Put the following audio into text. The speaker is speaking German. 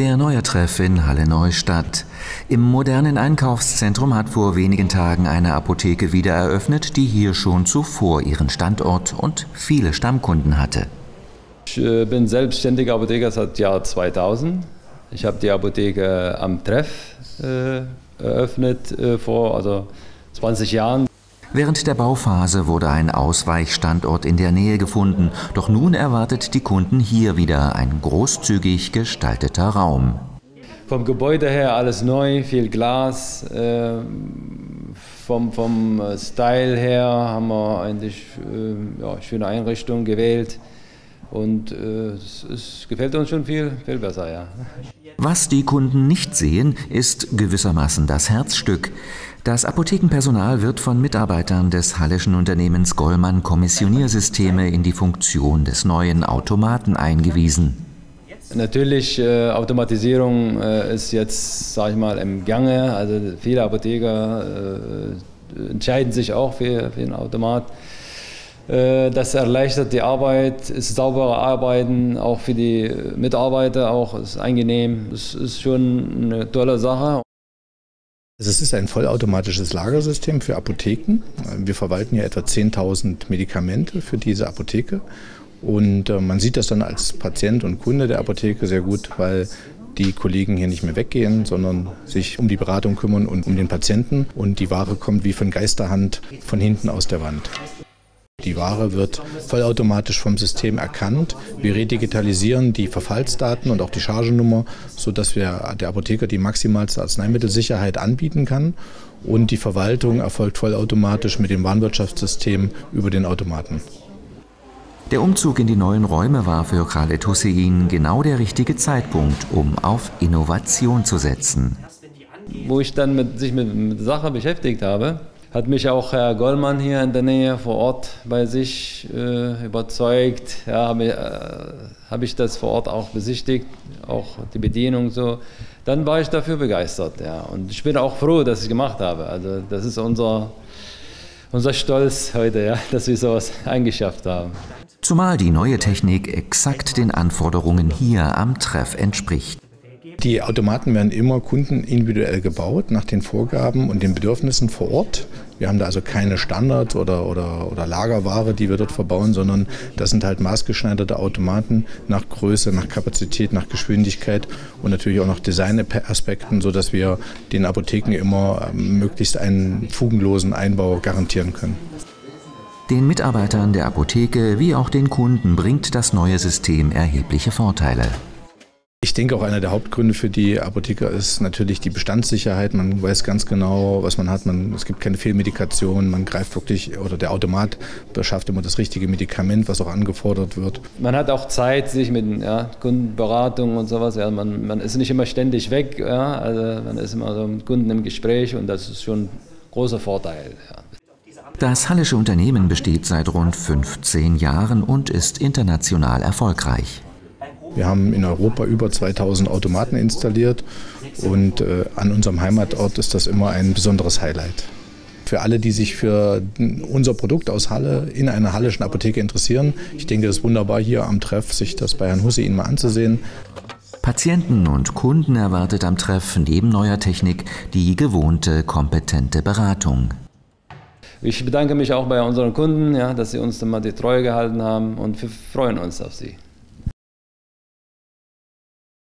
Der neue Treff in Halle Neustadt. Im modernen Einkaufszentrum hat vor wenigen Tagen eine Apotheke wieder eröffnet, die hier schon zuvor ihren Standort und viele Stammkunden hatte. Ich äh, bin selbstständiger Apotheker seit Jahr 2000. Ich habe die Apotheke am Treff äh, eröffnet äh, vor also 20 Jahren. Während der Bauphase wurde ein Ausweichstandort in der Nähe gefunden, doch nun erwartet die Kunden hier wieder ein großzügig gestalteter Raum. Vom Gebäude her alles neu, viel Glas. Äh, vom, vom Style her haben wir eigentlich äh, ja, schöne Einrichtung gewählt. Und äh, es, es, gefällt uns schon viel, viel besser, ja. Was die Kunden nicht sehen, ist gewissermaßen das Herzstück. Das Apothekenpersonal wird von Mitarbeitern des hallischen Unternehmens Gollmann Kommissioniersysteme in die Funktion des neuen Automaten eingewiesen. Natürlich, äh, Automatisierung äh, ist jetzt, sage ich mal, im Gange. Also viele Apotheker äh, entscheiden sich auch für, für einen Automat. Äh, das erleichtert die Arbeit, ist sauberer Arbeiten, auch für die Mitarbeiter, auch ist angenehm. Es ist schon eine tolle Sache. Also es ist ein vollautomatisches Lagersystem für Apotheken. Wir verwalten ja etwa 10.000 Medikamente für diese Apotheke. Und äh, man sieht das dann als Patient und Kunde der Apotheke sehr gut, weil die Kollegen hier nicht mehr weggehen, sondern sich um die Beratung kümmern und um den Patienten. Und die Ware kommt wie von Geisterhand von hinten aus der Wand. Die Ware wird vollautomatisch vom System erkannt. Wir redigitalisieren die Verfallsdaten und auch die Chargenummer, sodass wir der Apotheker die maximalste Arzneimittelsicherheit anbieten kann. Und die Verwaltung erfolgt vollautomatisch mit dem Warenwirtschaftssystem über den Automaten. Der Umzug in die neuen Räume war für Khaled Hussein genau der richtige Zeitpunkt, um auf Innovation zu setzen. Wo ich dann mit, sich mit, mit der Sache beschäftigt habe, hat mich auch Herr Gollmann hier in der Nähe vor Ort bei sich äh, überzeugt. Ja, habe äh, hab ich das vor Ort auch besichtigt, auch die Bedienung so. Dann war ich dafür begeistert. Ja. Und ich bin auch froh, dass ich gemacht habe. Also das ist unser, unser Stolz heute, ja, dass wir sowas eingeschafft haben. Zumal die neue Technik exakt den Anforderungen hier am Treff entspricht. Die Automaten werden immer kundenindividuell gebaut, nach den Vorgaben und den Bedürfnissen vor Ort. Wir haben da also keine Standard- oder, oder, oder Lagerware, die wir dort verbauen, sondern das sind halt maßgeschneiderte Automaten nach Größe, nach Kapazität, nach Geschwindigkeit und natürlich auch nach Designaspekten, sodass wir den Apotheken immer ähm, möglichst einen fugenlosen Einbau garantieren können. Den Mitarbeitern der Apotheke wie auch den Kunden bringt das neue System erhebliche Vorteile. Ich denke auch einer der Hauptgründe für die Apotheker ist natürlich die Bestandssicherheit. Man weiß ganz genau, was man hat. Man, es gibt keine Fehlmedikation. Man greift wirklich, oder der Automat beschafft immer das richtige Medikament, was auch angefordert wird. Man hat auch Zeit, sich mit ja, Kundenberatung und sowas. Ja, man, man ist nicht immer ständig weg. Ja, also man ist immer so mit Kunden im Gespräch und das ist schon ein großer Vorteil. Ja. Das Hallische Unternehmen besteht seit rund 15 Jahren und ist international erfolgreich. Wir haben in Europa über 2000 Automaten installiert und äh, an unserem Heimatort ist das immer ein besonderes Highlight. Für alle, die sich für unser Produkt aus Halle in einer hallischen Apotheke interessieren, ich denke, es ist wunderbar hier am Treff, sich das bei Herrn Hussein mal anzusehen. Patienten und Kunden erwartet am Treff neben neuer Technik die gewohnte, kompetente Beratung. Ich bedanke mich auch bei unseren Kunden, ja, dass sie uns dann mal die Treue gehalten haben und wir freuen uns auf sie.